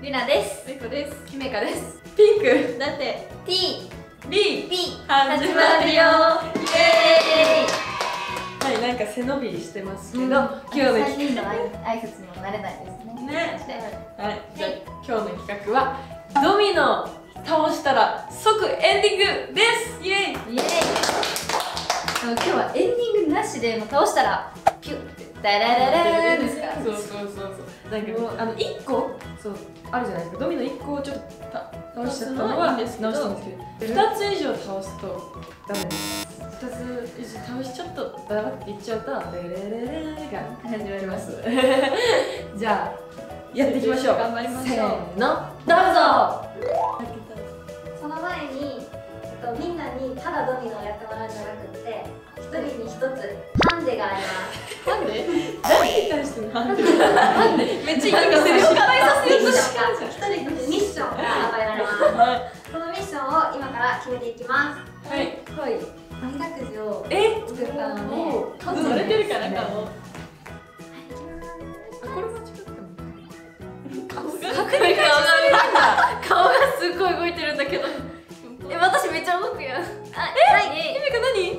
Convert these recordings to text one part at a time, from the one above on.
りなです。リコです。姫香です。ピンク。だって T B 始まるよ。イエはいなんか背伸びしてますけど、ーイ今日の3企人の挨拶にもなれないですね。画ねして。はい。じゃあ今日の企画はドミノ倒したら即エンディングです。イエイ。イエーイ。今日はエンディングなしでもう倒したらピュッてダララララですか？らそうそうそうそう。なんかあの1個？そうあるじゃないですか。ドミノ1個をちょっとた倒しちゃったのは直したんですけど2つ以上倒すとダメです。2つ以上倒しちょっとダラっていっちゃうとレレレレが始まりますじゃあやっていきましょう頑張りましょうせーのどうぞその前に、だドミノをやってもらうんじゃなくって一人に一つハンデ。がありますなんで誰に対しての判定なんでめっちゃいいかそれを失敗させようとし一ミッションが与えられますはそのミッションを今から決めていきますいはいはい網だくじをえ作ったのでもう数割れてるからか顔あこれ間違ったの隠れ顔が顔がすごい動いてるんだけどめっちゃ動くやん。あえ姫か何？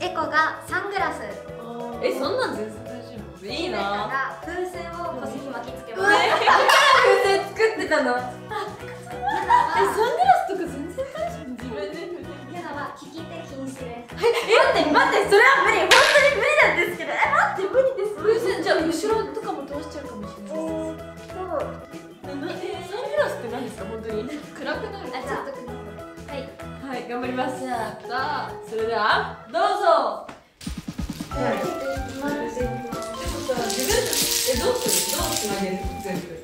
エコがサングラス。えそんなん全然大丈夫？いいな。が風船を腰に巻きつけます。風船作ってたの。えサングラスとか全然大丈夫自分でユナは利き手禁止です待って待ってそれは無理本当に無理なんですけどえ待って無理です風船じゃあ後ろとかも通しちゃうかもしれないそうえサングラスって何ですか本当に暗くなるあじゃあはいはい頑張ります。じゃあそれではどうぞ。でもさ自分えどうするどうつなげる全部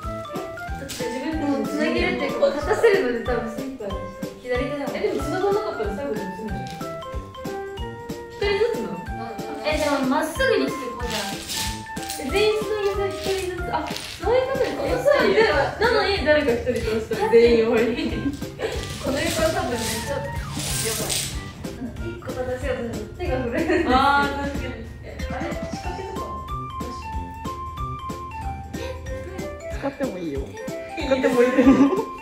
自分もうつなげるってこう立たせるので多分精一杯です。左手でもえでも繋がなかったら最後でない一人ずつなのえでもまっすぐにしてこう。じゃんえ全員つなげて一人ずつ。あそういうことですえねそうでなのに誰か一人通したら全員終わりこの横は多分めっちゃ使ってもいいよ。使ってもいいよ。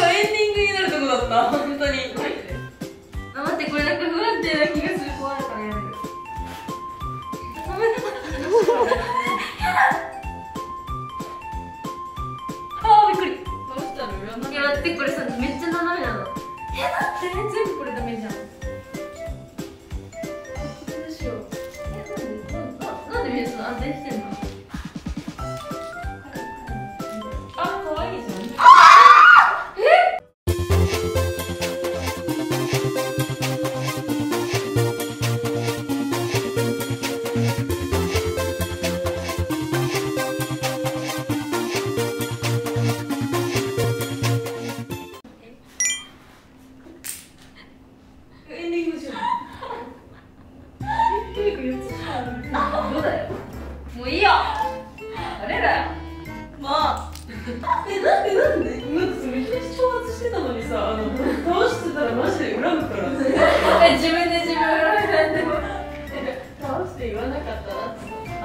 待って今エンディングになるとこだった。本当に。あ待ってこれなんか不安定な気がする怖いからやめるあーびっくりどうしたのいや待ってこれさめっちゃ斜めなの。え待って全部これダメじゃん。どうしよう。えなんでななんでみんなその安定してんの？もういいよ。あれだよもう。えなんでなんで？なんかそれめっちゃ挑発してたのにさあの倒してたらマジで恨むから。え自分で自分が選んで 倒して言わなかったな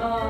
ああえじゃあもう喋